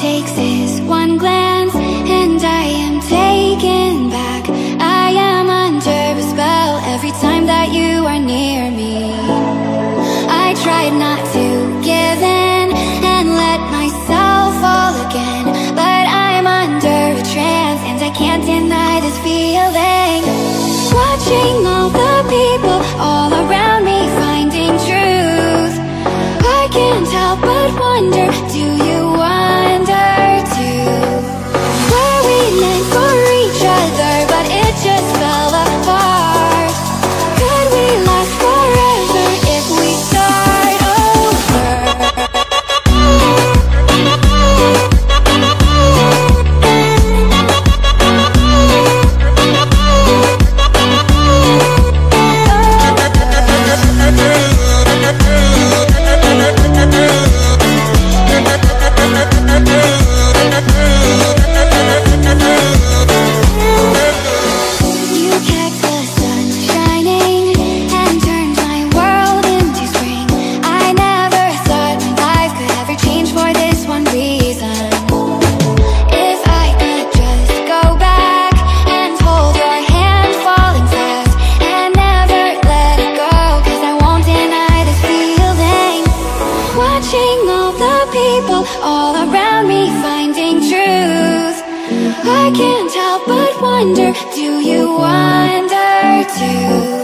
takes is one glance And I am taken back. I am under a spell every time that you are near me. I tried not to give in and let myself fall again But I'm under a trance and I can't deny this feeling Watching all the people all around me finding truth. I can't help but wonder, do you wonder too?